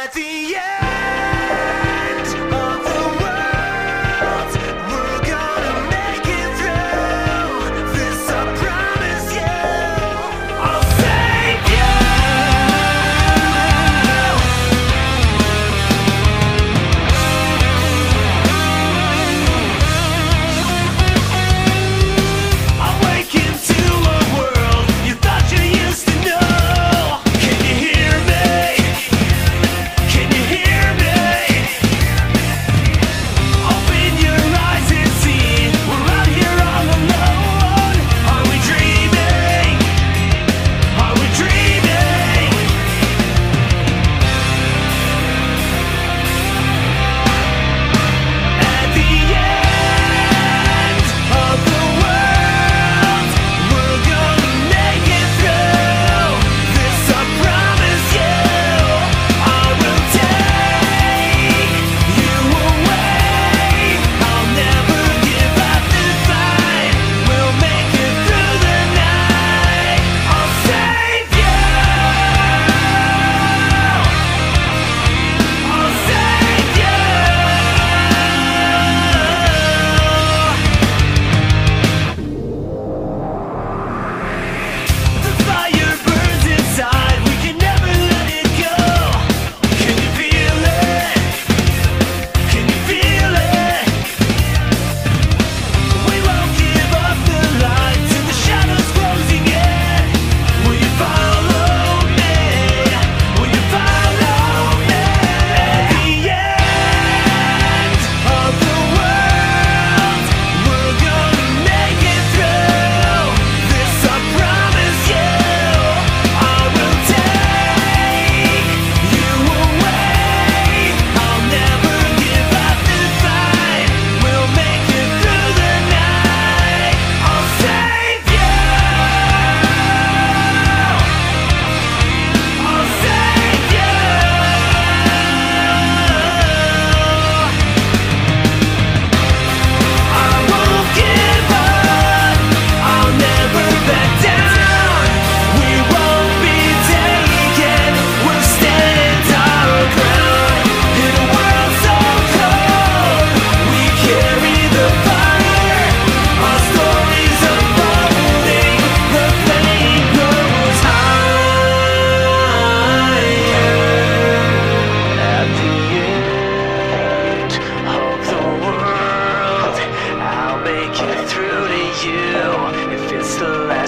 at the end.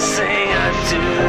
last I do.